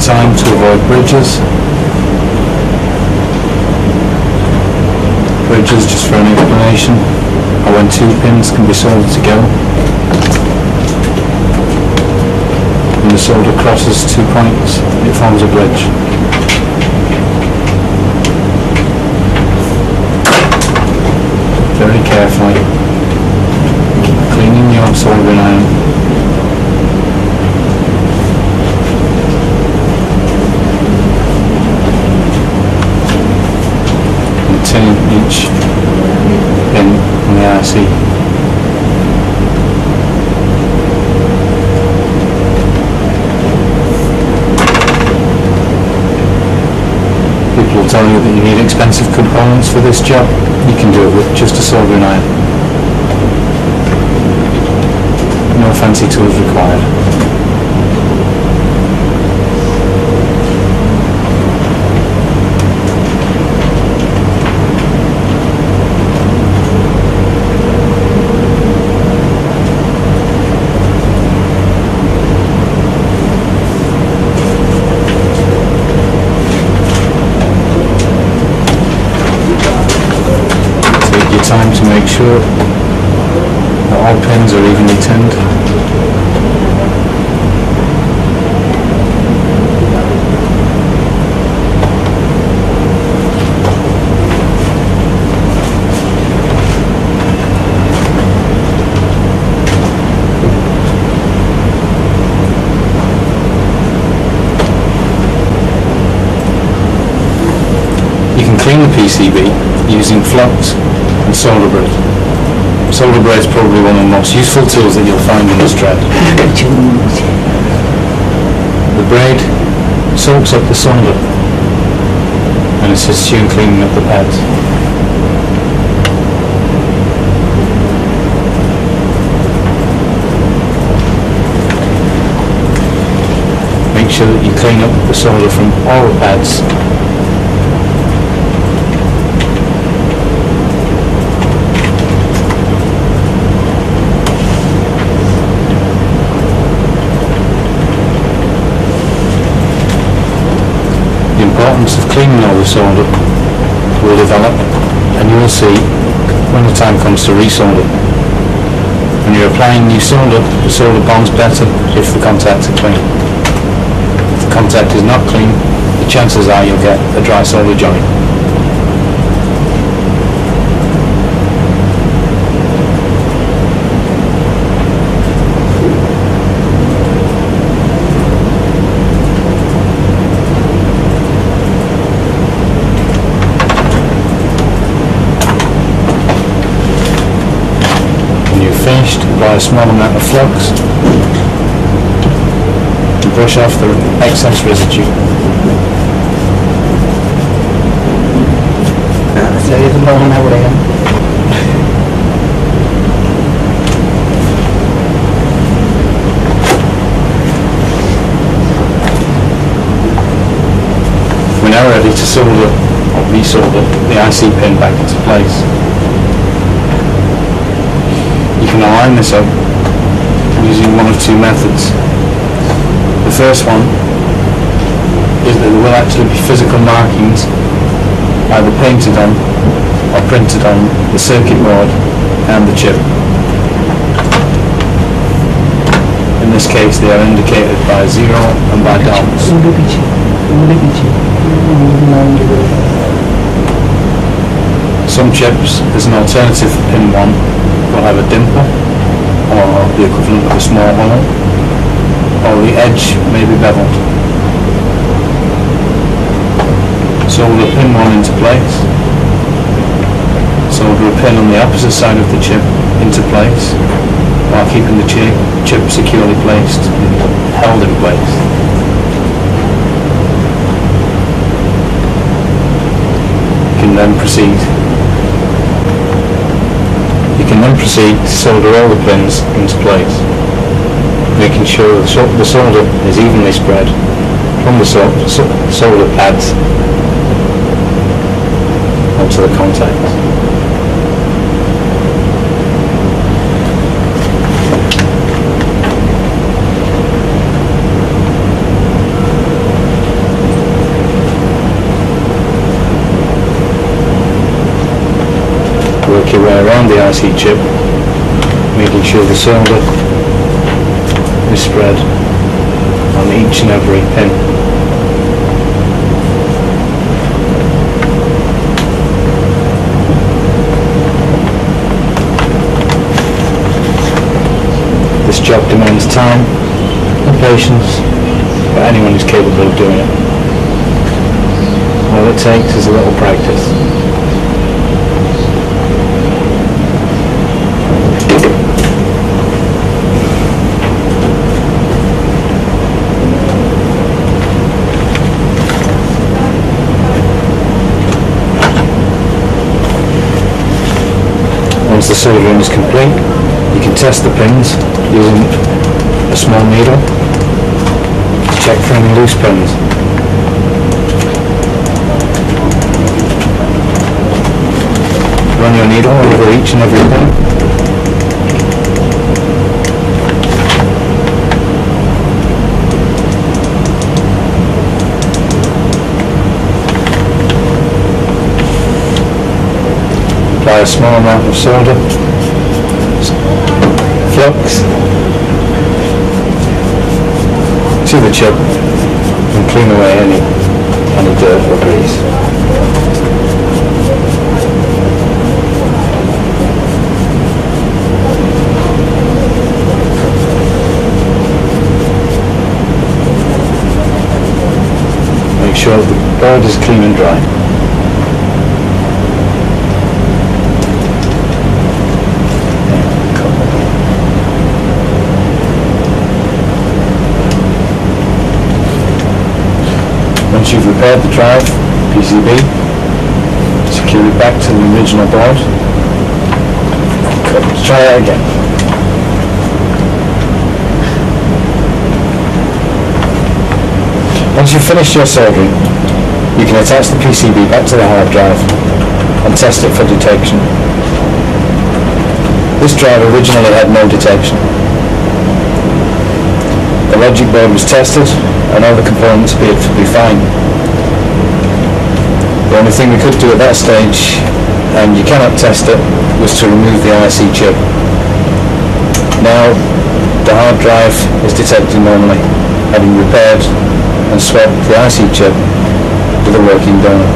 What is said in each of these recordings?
time to avoid bridges. Bridges, just for an explanation, are when two pins can be soldered together. When the solder crosses two points, it forms a bridge. Very carefully. Cleaning your soldering iron. and turn each pin on the IC. People will tell you that you need expensive components for this job. You can do it with just a soldering iron. No fancy tools required. Take your time to make all pins are evenly tinned. You can clean the PCB using flux and. Solder braid is probably one of the most useful tools that you'll find in this trade. The braid soaks up the solder and assists you in cleaning up the pads. Make sure that you clean up the solder from all the pads importance of cleaning all the solder will develop and you will see when the time comes to resolder. When you're applying new solder, the solder bonds better if the contacts are clean. If the contact is not clean, the chances are you'll get a dry solder joint. When you've apply a small amount of flux and brush off the excess residue. Saya itu mau menawar ya. We're now ready to solder or resolder the IC pin back into place. You can align this up using one of two methods. The first one is that there will actually be physical markings either painted on or printed on the circuit board and the chip. In this case they are indicated by zero and by dots. Some chips, as an alternative pin 1, will have a dimple, or the equivalent of a small hole, or the edge may be beveled. Solder the pin 1 into place. Solder a pin on the opposite side of the chip into place, while keeping the chip, chip securely placed, and held in place. You can then proceed can to solder all the pins into place, making sure the sol- the solder is evenly spread from the sol- so- solder pads onto the contacts. Work your way around the IC chip, making sure the solder is spread on each and every pin. This job demands time and patience, but anyone is capable of doing it. All it takes is a little practice. Once the soldering is complete, you can test the pins using a small needle to check for any loose pins. Run your needle over each and every pin. A small amount of solder flux to the chip and clean away any any dirt or grease. Make sure the board is clean and dry. Once the drive, PCB, secure it back to the original board. Let's try it again. Once you've finished your soldering, you can attach the PCB back to the hard drive and test it for detection. This drive originally had no detection. The logic board was tested and all the components appeared to be fine. The only thing we could do at that stage, and you cannot test it, was to remove the IC chip. Now, the hard drive is detected normally, having repaired and swapped the IC chip with a working donor.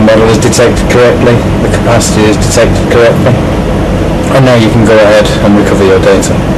The model is detected correctly, the capacity is detected correctly, and now you can go ahead and recover your data.